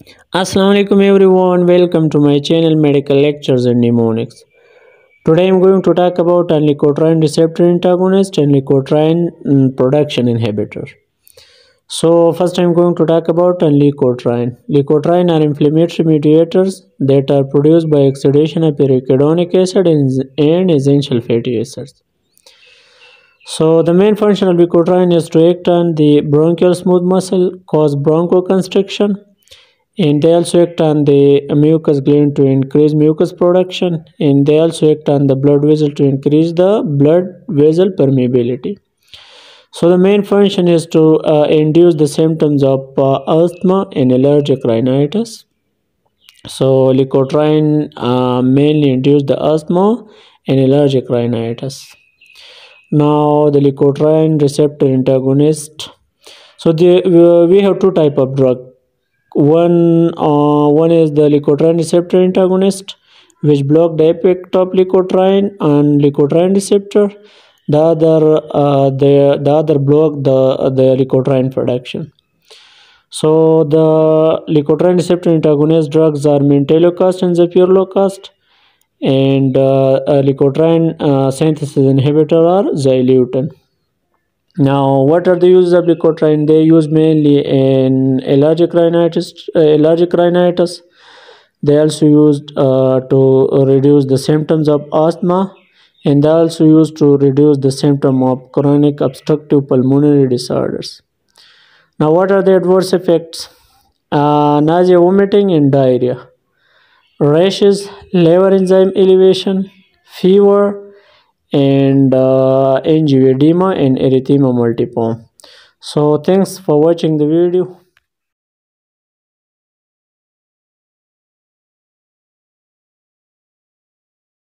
Assalamu alaikum everyone. Welcome to my channel medical lectures and mnemonics. Today I'm going to talk about leukotriene receptor antagonist and leukotriene mm, production inhibitor. So first I'm going to talk about leukotriene leukotriene are inflammatory mediators that are produced by oxidation of arachidonic acid and essential fatty acids. So the main function of leukotriene is to act on the bronchial smooth muscle, cause bronchoconstriction, and they also act on the mucus gland to increase mucus production. And they also act on the blood vessel to increase the blood vessel permeability. So the main function is to uh, induce the symptoms of uh, asthma and allergic rhinitis. So leukotriene uh, mainly induce the asthma and allergic rhinitis. Now the leukotriene receptor antagonist. So the, we have two type of drug one uh, one is the leukotriene receptor antagonist which block the of leukotriene and leukotriene receptor. The other uh, the, the other block the the leukotriene production. So the leukotriene receptor antagonist drugs are montelukast and zafirlukast and uh, leukotriene uh, synthesis inhibitor are zileuton now, what are the uses of leukotriene? They use mainly in allergic rhinitis. Uh, allergic rhinitis. They also used uh, to reduce the symptoms of asthma, and they also used to reduce the symptom of chronic obstructive pulmonary disorders. Now, what are the adverse effects? Uh, nausea, vomiting, and diarrhea, rashes, liver enzyme elevation, fever, and uh, angioedema and erythema multiforme so thanks for watching the video